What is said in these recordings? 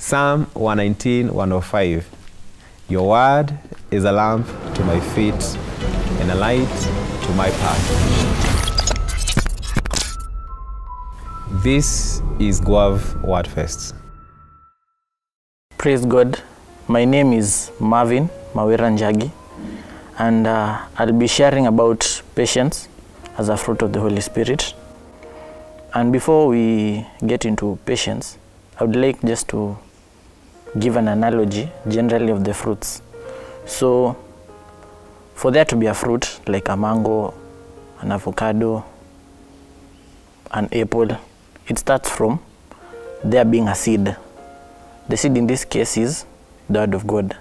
Psalm 119, 105. Your word is a lamp to my feet and a light to my path. This is GWAV Word Fest. Praise God. My name is Marvin Mawira Njagi, and uh, I'll be sharing about patience as a fruit of the Holy Spirit. And before we get into patience, I would like just to give an analogy generally of the fruits. So, for there to be a fruit like a mango, an avocado, an apple, it starts from there being a seed. The seed in this case is the word of God.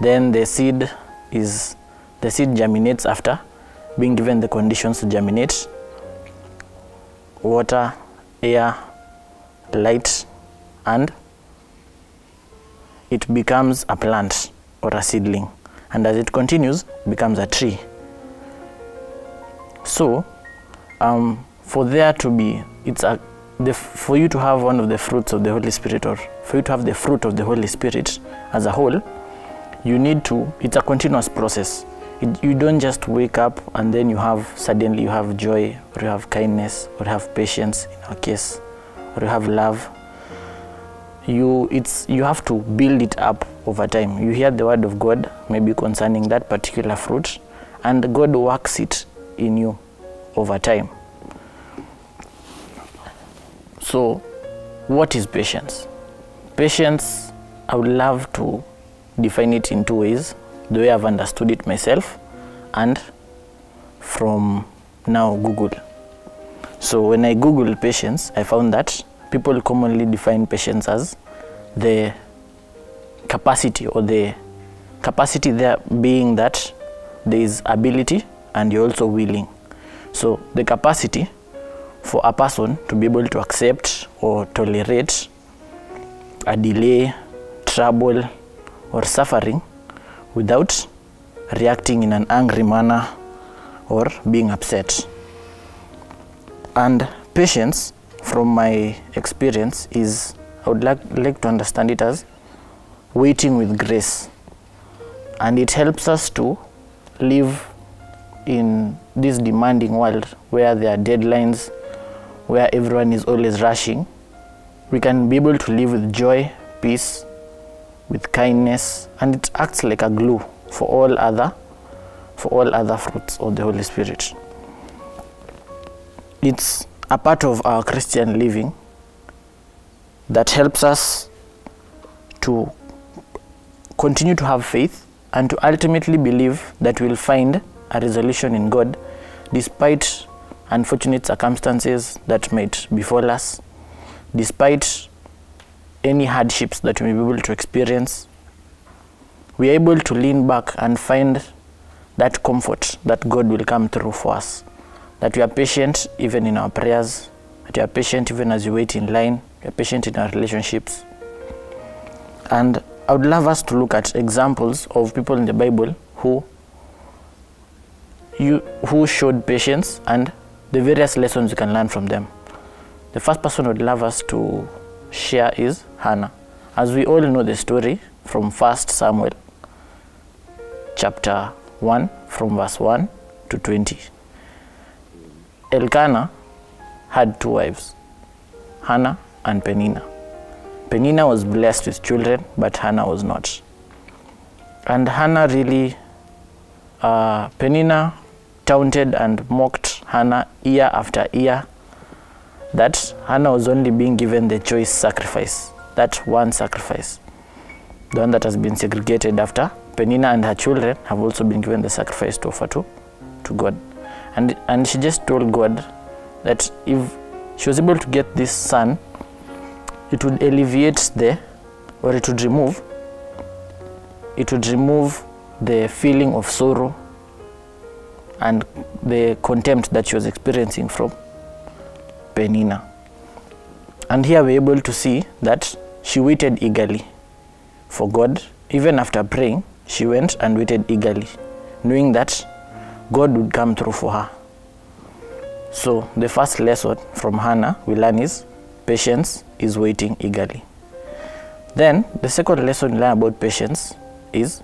Then the seed is the seed germinates after being given the conditions to germinate water, air, light, and it becomes a plant or a seedling. And as it continues, becomes a tree. So, um, for there to be, it's a the, for you to have one of the fruits of the Holy Spirit, or for you to have the fruit of the Holy Spirit as a whole, you need to. It's a continuous process. It, you don't just wake up and then you have suddenly you have joy, or you have kindness, or you have patience in our case, or you have love. You it's you have to build it up over time. You hear the word of God, maybe concerning that particular fruit, and God works it in you over time. So, what is patience? Patience, I would love to define it in two ways the way I've understood it myself and from now Google. So, when I Google patience, I found that people commonly define patience as the capacity or the capacity there being that there is ability and you're also willing. So, the capacity for a person to be able to accept or tolerate a delay, trouble, or suffering without reacting in an angry manner or being upset. And patience, from my experience, is I would like, like to understand it as waiting with grace. And it helps us to live in this demanding world where there are deadlines, where everyone is always rushing, we can be able to live with joy, peace, with kindness, and it acts like a glue for all other for all other fruits of the Holy Spirit. It's a part of our Christian living that helps us to continue to have faith and to ultimately believe that we'll find a resolution in God despite unfortunate circumstances that might befall us, despite any hardships that we may be able to experience, we are able to lean back and find that comfort that God will come through for us. That we are patient even in our prayers, that we are patient even as we wait in line, we are patient in our relationships. And I would love us to look at examples of people in the Bible who you who showed patience and the various lessons you can learn from them. The first person I would love us to share is Hannah. As we all know the story from 1 Samuel chapter 1 from verse 1 to 20. Elkanah had two wives, Hannah and Penina. Penina was blessed with children, but Hannah was not. And Hannah really, uh, Penina taunted and mocked Hannah year after year that Hannah was only being given the choice sacrifice, that one sacrifice, the one that has been segregated after Penina and her children have also been given the sacrifice to offer to, to God. And, and she just told God that if she was able to get this son, it would alleviate the, or it would remove, it would remove the feeling of sorrow and the contempt that she was experiencing from Penina. And here we're able to see that she waited eagerly for God. Even after praying, she went and waited eagerly, knowing that God would come through for her. So, the first lesson from Hannah we learn is patience is waiting eagerly. Then the second lesson we learn about patience is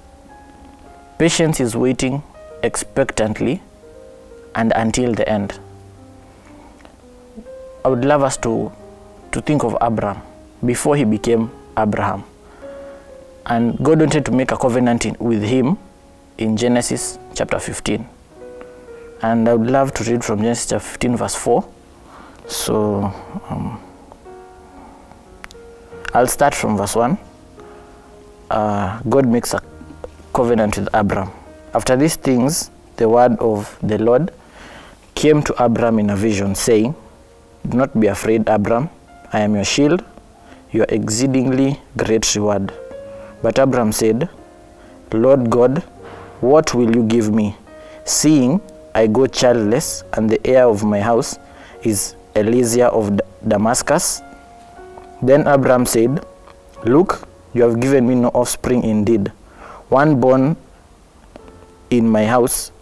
patience is waiting expectantly and until the end. I would love us to to think of Abraham before he became Abraham. And God wanted to make a covenant in, with him in Genesis chapter 15. And I would love to read from Genesis chapter 15, verse 4. So um, I'll start from verse 1. Uh, God makes a covenant with Abram. After these things, the word of the Lord came to Abram in a vision, saying, Do not be afraid, Abram. I am your shield, your exceedingly great reward. But Abram said, Lord God, what will you give me, seeing I go childless, and the heir of my house is Eliezer of D- Damascus? Then Abraham said, Look, you have given me no offspring indeed. One born in my house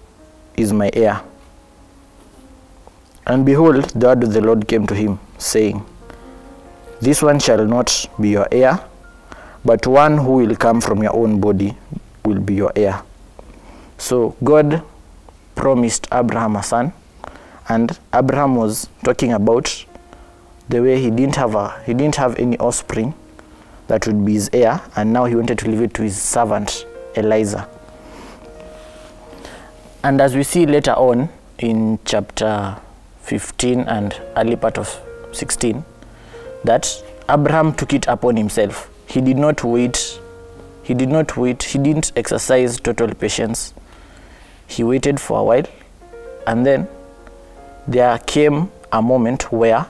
is my heir. And behold, the word of the Lord came to him, saying, This one shall not be your heir, but one who will come from your own body will be your heir. So God promised Abraham a son, and Abraham was talking about the way he didn't have a he didn't have any offspring that would be his heir, and now he wanted to leave it to his servant Eliza. And as we see later on in chapter 15 and early part of 16, that Abraham took it upon himself. He did not wait. He did not wait. He didn't exercise total patience. He waited for a while, and then there came a moment where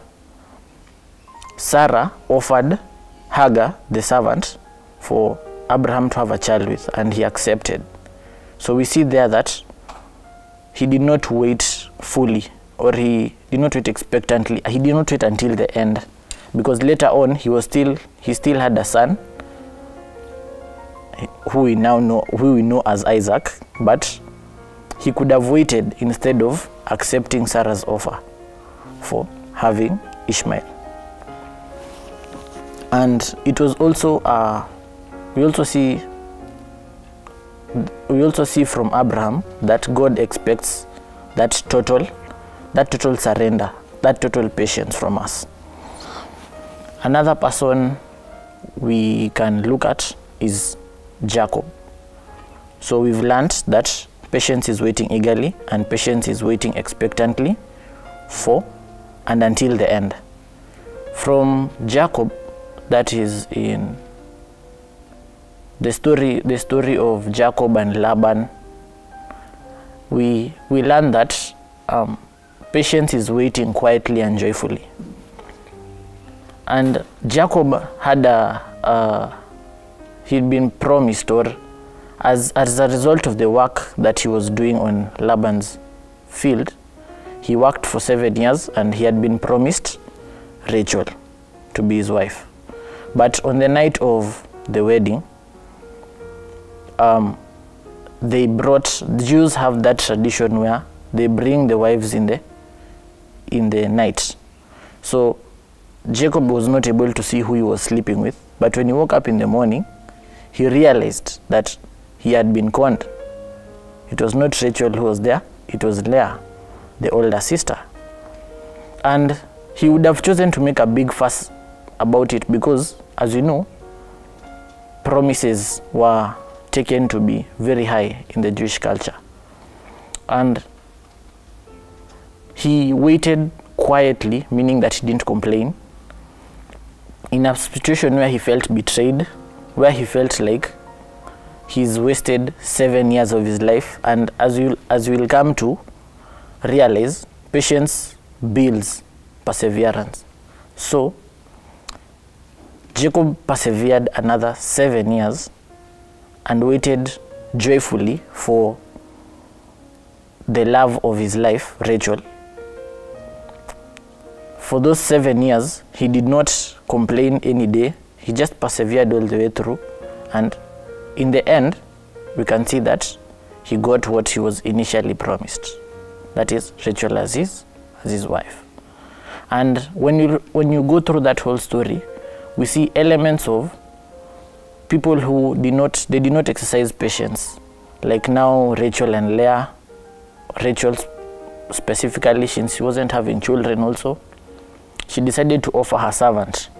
Sarah offered Hagar, the servant, for Abraham to have a child with, and he accepted. So we see there that he did not wait fully, or he did not wait expectantly. He did not wait until the end, because later on he was still he still had a son, who we now know who we know as Isaac, but he could have waited instead of accepting Sarah's offer for having Ishmael. And it was also uh, we also see we also see from Abraham that God expects that total that total surrender, that total patience from us. Another person we can look at is Jacob. So we've learned that patience is waiting eagerly and patience is waiting expectantly for and until the end. From Jacob, that is in the story the story of Jacob and Laban, we we learn that um, patience is waiting quietly and joyfully. And Jacob had a, uh, he'd been promised, or as as a result of the work that he was doing on Laban's field, he worked for seven years and he had been promised Rachel to be his wife. But on the night of the wedding, um, they brought the Jews have that tradition where they bring the wives in the in the night. So Jacob was not able to see who he was sleeping with, but when he woke up in the morning, he realized that he had been conned. It was not Rachel who was there, it was Leah, the older sister. And he would have chosen to make a big fuss about it because, as you know, promises were taken to be very high in the Jewish culture. And he waited quietly, meaning that he didn't complain, in a situation where he felt betrayed, where he felt like he's wasted seven years of his life. And as you as we'll come to realize, patience builds perseverance. So Jacob persevered another seven years and waited joyfully for the love of his life, Rachel. For those seven years, he did not complain any day. He just persevered all the way through. And in the end, we can see that he got what he was initially promised. That is Rachel as his, as his wife. And when you, when you go through that whole story, we see elements of people who did not they did not exercise patience like now rachel and leah rachel specifically since she wasn't having children also she decided to offer her servant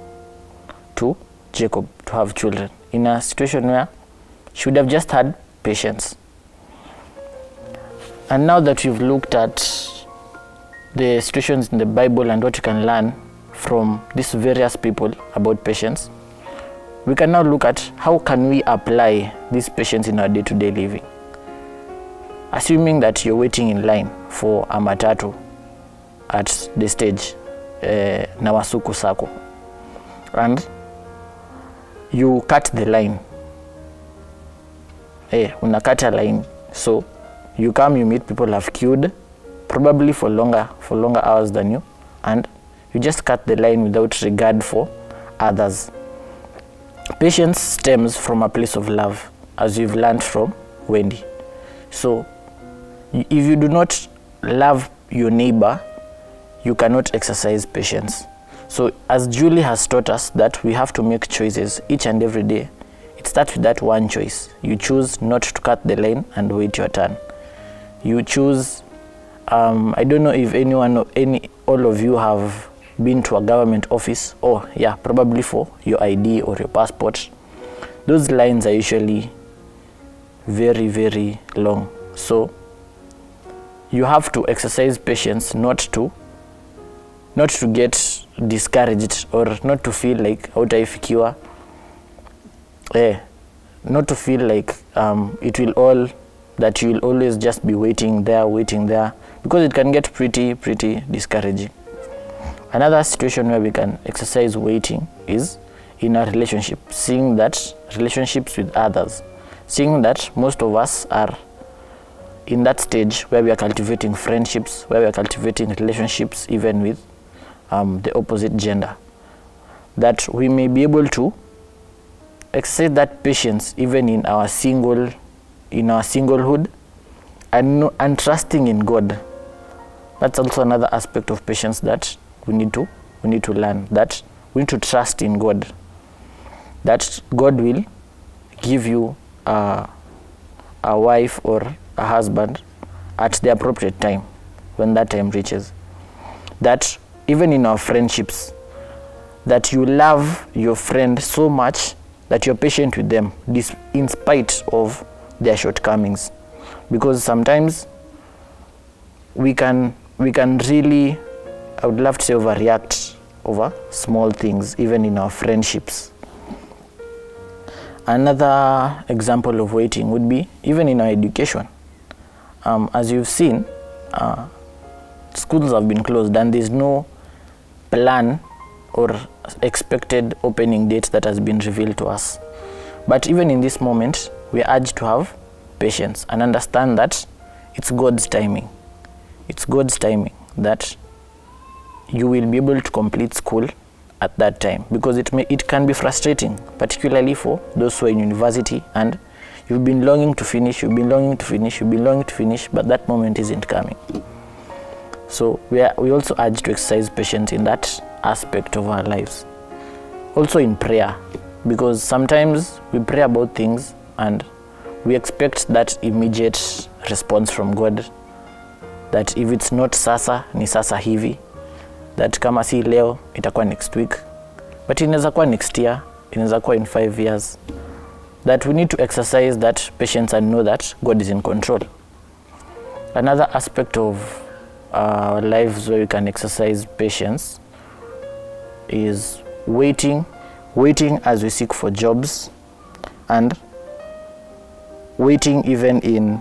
to jacob to have children in a situation where she would have just had patience. And now that we've looked at the situations in the bible and what you can learn from these various people about patience we can now look at how can we apply this patience in our day-to-day living. Assuming that you're waiting in line for a matatu at the stage uh, sako and you cut the line eh, unakata line. So you come you meet people have queued probably for longer for longer hours than you and you just cut the line without regard for others. Patience stems from a place of love as you've learned from wendy. So if you do not love your neighbor you cannot exercise patience. So as julie has taught us that we have to make choices each and every day it starts with that one choice. You choose not to cut the line and wait your turn. You choose um, i don't know if anyone any all of you have been to a government office or yeah probably for your id or your passport. Those lines are usually very very long. So you have to exercise patience not to not to get discouraged or not to feel like hautaifikiwa eh, not to feel like um, it will all that you will always just be waiting there waiting there because it can get pretty pretty discouraging. Another situation where we can exercise waiting is in our relationship seeing that relationships with others seeing that most of us are in that stage where we are cultivating friendships where we are cultivating relationships even with um, the opposite gender that we may be able to exercise that patience even in our single in our singlehood and, and trusting in god. That's also another aspect of patience that we need to we need to learn that we need to trust in god. That god will give you a, a wife or a husband at the appropriate time when that time reaches. That even in our friendships that you love your friend so much that you're patient with them in spite of their shortcomings. Because sometimes we can we can really i would love to say overreact over small things even in our friendships. Another example of waiting would be even in our education. Um, as you've seen uh, schools have been closed and there's no plan or expected opening date that has been revealed to us. But even in this moment we are urged to have patience and understand that it's god's timing. It's god's timing that you will be able to complete school at that time because it may it can be frustrating particularly for those who are in university and you've been longing to finish you've been longing to finish you've been longing to finish but that moment isn't coming. So we are we also urge to exercise patience in that aspect of our lives. Also in prayer because sometimes we pray about things and we expect that immediate response from god that if it's not sasa ni sasa hivi that kama si leo itakuwa next week. But inaweza kuwa next year inaweza kuwa in five years. That we need to exercise that patience and know that god is in control. Another aspect of our lives where we can exercise patience is waiting waiting as we seek for jobs and waiting even in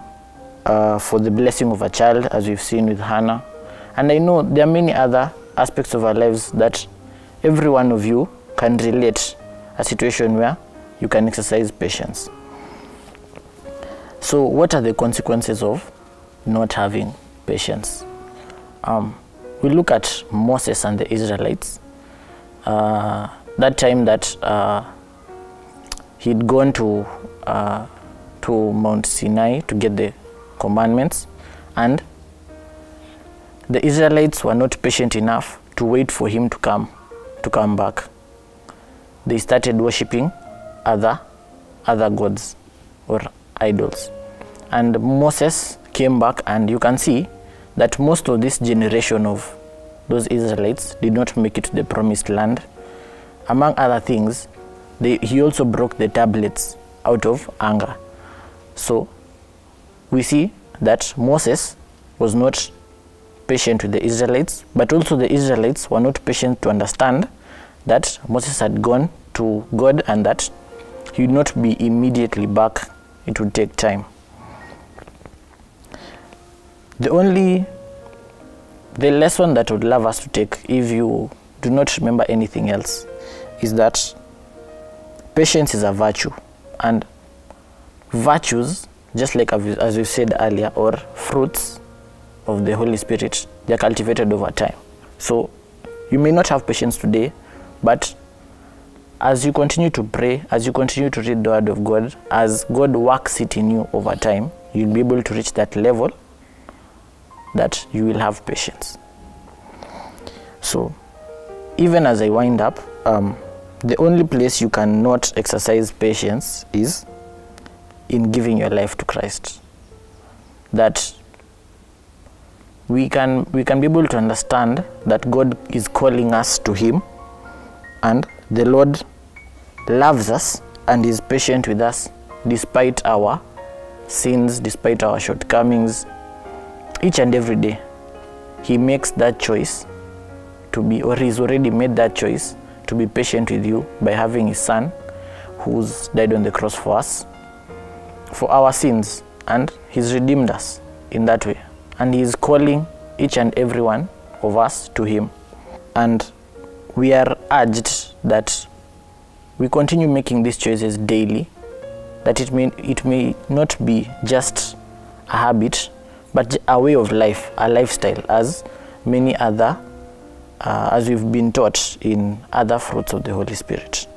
uh, for the blessing of a child as we've seen with hannah. And i know there are many other aspects of our lives that every one of you can relate a situation where you can exercise patience. So what are the consequences of not having patience? Um, we look at moses and the israelites uh, that time that uh, he'd gone to uh, to mount sinai to get the commandments and the israelites were not patient enough to wait for him to come to come back they started worshipping other other gods or idols. And Moses came back, and you can see that most of this generation of those Israelites did not make it to the promised land. Among other things, they, he also broke the tablets out of anger. So we see that Moses was not patient with the Israelites, but also the Israelites were not patient to understand that Moses had gone to God and that he would not be immediately back. It would take time. The only the lesson that would love us to take if you do not remember anything else is that patience is a virtue and virtues just like as you said earlier or fruits of the holy spirit they are cultivated over time. So you may not have patience today but as you continue to pray as you continue to read the word of god as god works it in you over time you'll be able to reach that level that you will have patience so even as i wind up um, the only place you cannot exercise patience is in giving your life to Christ. That we can we can be able to understand that God is calling us to Him, and the Lord loves us and is patient with us despite our sins, despite our shortcomings. Each and every day, He makes that choice to be, or He's already made that choice to be patient with you by having His Son, who's died on the cross for us for our sins and he's redeemed us in that way. And he is calling each and every one of us to him. And we are urged that we continue making these choices daily that it may it may not be just a habit but a way of life a lifestyle as many other uh, as we've been taught in other fruits of the holy spirit.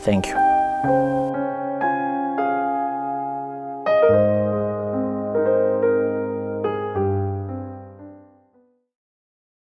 Thank you